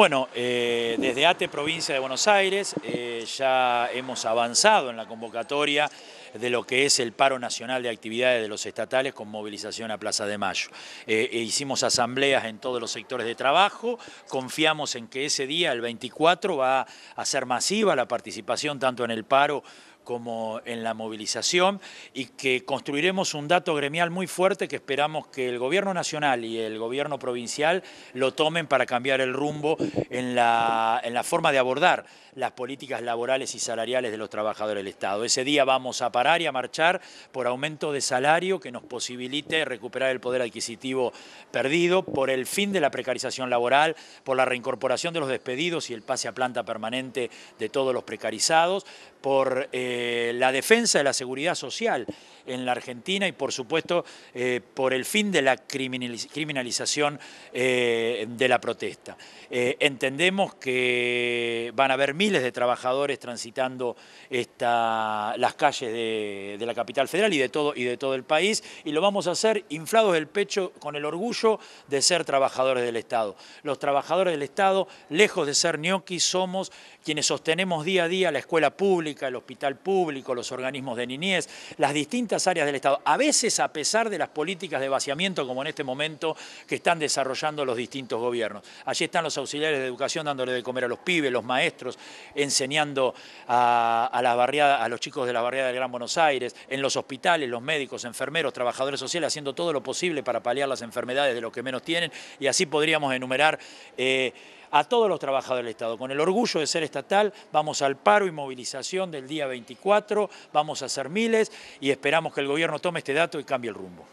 Bueno, eh, desde ATE Provincia de Buenos Aires eh, ya hemos avanzado en la convocatoria de lo que es el paro nacional de actividades de los estatales con movilización a Plaza de Mayo. Eh, e hicimos asambleas en todos los sectores de trabajo, confiamos en que ese día, el 24, va a ser masiva la participación tanto en el paro como en la movilización y que construiremos un dato gremial muy fuerte que esperamos que el gobierno nacional y el gobierno provincial lo tomen para cambiar el rumbo en la, en la forma de abordar las políticas laborales y salariales de los trabajadores del Estado. Ese día vamos a parar y a marchar por aumento de salario que nos posibilite recuperar el poder adquisitivo perdido, por el fin de la precarización laboral, por la reincorporación de los despedidos y el pase a planta permanente de todos los precarizados, por eh, la defensa de la seguridad social en la Argentina y por supuesto eh, por el fin de la criminalización eh, de la protesta. entendemos que van a haber miles de trabajadores transitando las calles de, la capital federal y de, todo, y de todo el país y lo vamos a hacer inflados del pecho con el orgullo de ser trabajadores del Estado. Los trabajadores del Estado, lejos de ser ñoquis, somos quienes sostenemos día a día la escuela pública, el hospital público, los organismos de niñez, las distintas áreas del Estado, a veces a pesar de las políticas de vaciamiento como en este momento que están desarrollando los distintos gobiernos. Allí están los auxiliares de educación dándole de comer a los pibes, los maestros, enseñando a, a los chicos de la barriada del Gran Buenos Aires, en los hospitales, los médicos, enfermeros, trabajadores sociales, haciendo todo lo posible para paliar las enfermedades de los que menos tienen, y así podríamos enumerar eh, a todos los trabajadores del Estado. Con el orgullo de ser estatal, vamos al paro y movilización del día 24, vamos a hacer miles y esperamos que el gobierno tome este dato y cambie el rumbo.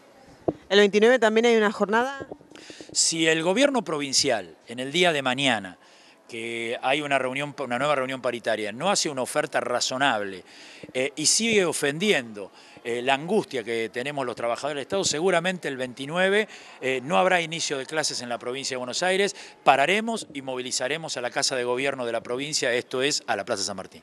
¿El 29 también hay una jornada? Si el gobierno provincial en el día de mañana que hay una, reunión, una nueva reunión paritaria, no hace una oferta razonable eh, y sigue ofendiendo eh, la angustia que tenemos los trabajadores del Estado, seguramente el 29 eh, no habrá inicio de clases en la provincia de Buenos Aires, pararemos y movilizaremos a la Casa de Gobierno de la provincia, esto es a la Plaza San Martín.